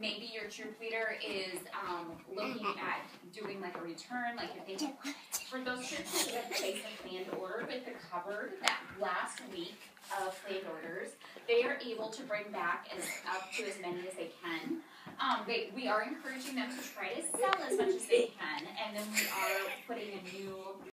maybe your troop leader is um, looking at doing like a return, like if they for those troops that have placed a planned order with the cupboard that last week of planned orders, they are able to bring back as up to as many as they can. Um, they, we are encouraging them to try to sell as much as they can, and then we are putting a new